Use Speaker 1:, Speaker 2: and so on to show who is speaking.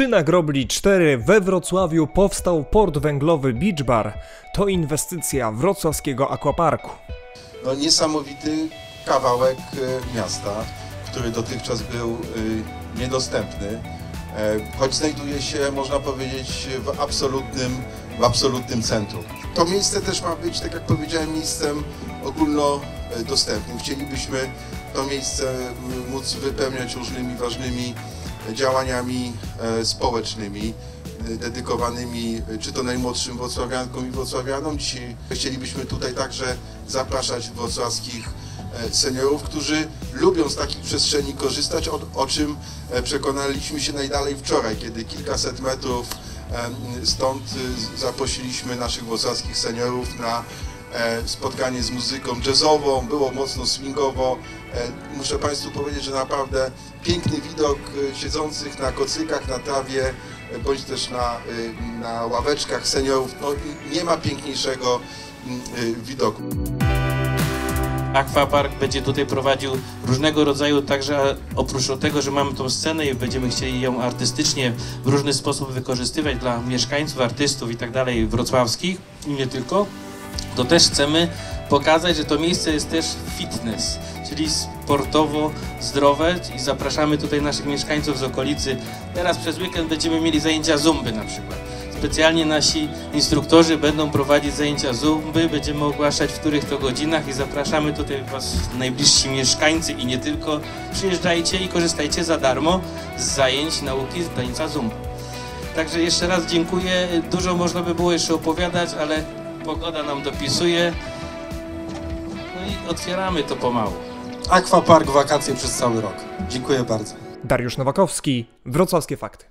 Speaker 1: 3 na Grobli 4 we Wrocławiu powstał port węglowy Beach Bar. To inwestycja wrocławskiego aquaparku.
Speaker 2: no, niesamowity kawałek e, miasta, który dotychczas był e, niedostępny, e, choć znajduje się, można powiedzieć, w absolutnym, w absolutnym centrum. To miejsce też ma być, tak jak powiedziałem, miejscem ogólnodostępnym. Chcielibyśmy to miejsce móc wypełniać różnymi ważnymi działaniami e, społecznymi e, dedykowanymi e, czy to najmłodszym wrocławiankom i wrocławianom. Dzisiaj chcielibyśmy tutaj także zapraszać wrocławskich seniorów, którzy lubią z takich przestrzeni korzystać, o, czym przekonaliśmy się najdalej wczoraj, kiedy kilkaset metrów stąd zaprosiliśmy naszych wrocławskich seniorów na spotkanie z muzyką jazzową, było mocno swingowo. E, Muszę Państwu powiedzieć, że naprawdę piękny widok e, siedzących na kocykach, na trawie, e, bądź też na, e, na ławeczkach seniorów. No, nie ma piękniejszego mm, e, widoku.
Speaker 3: Aquapark będzie tutaj prowadził różnego rodzaju, także oprócz tego, że mamy tą scenę i będziemy chcieli ją artystycznie w różny sposób wykorzystywać dla mieszkańców, artystów i tak dalej wrocławskich i nie tylko, to też chcemy pokazać, że to miejsce jest też fitness, czyli sportowo zdrowe i zapraszamy tutaj naszych mieszkańców z okolicy. Teraz przez weekend będziemy mieli zajęcia zumby na przykład. Specjalnie nasi instruktorzy będą prowadzić zajęcia zumby, będziemy ogłaszać w których to godzinach i zapraszamy tutaj Was najbliżsi mieszkańcy i nie tylko. Przyjeżdżajcie i korzystajcie za darmo z zajęć nauki z tańca zumba. Także jeszcze raz dziękuję. Dużo można by było jeszcze opowiadać, ale pogoda nam dopisuje. No i otwieramy to pomału.
Speaker 4: Aquapark wakacje przez cały rok. Dziękuję bardzo.
Speaker 1: Dariusz Nowakowski, Wrocławskie Fakty.